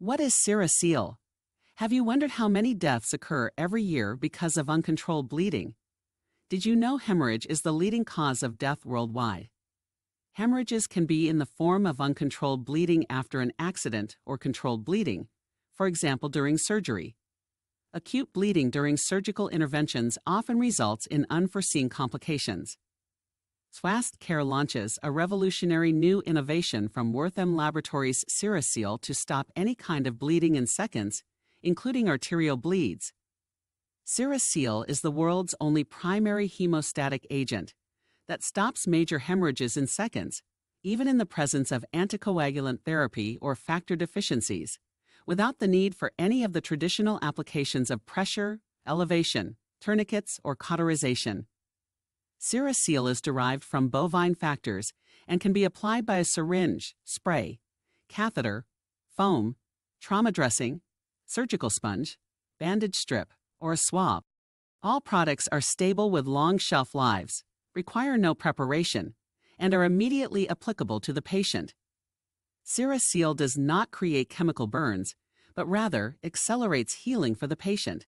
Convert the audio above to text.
What is SeraSeal? Have you wondered how many deaths occur every year because of uncontrolled bleeding? Did you know hemorrhage is the leading cause of death worldwide? Hemorrhages can be in the form of uncontrolled bleeding after an accident or controlled bleeding, for example during surgery. Acute bleeding during surgical interventions often results in unforeseen complications. Swasth Kare launches a revolutionary new innovation from Wortham Laboratories SeraSeal to stop any kind of bleeding in seconds, including arterial bleeds. SeraSeal is the world's only primary hemostatic agent that stops major hemorrhages in seconds, even in the presence of anticoagulant therapy or factor deficiencies, without the need for any of the traditional applications of pressure, elevation, tourniquets, or cauterization. SeraSeal is derived from bovine factors and can be applied by a syringe, spray, catheter, foam, trauma dressing, surgical sponge, bandage strip, or a swab. All products are stable with long shelf lives, require no preparation, and are immediately applicable to the patient. SeraSeal does not create chemical burns, but rather accelerates healing for the patient.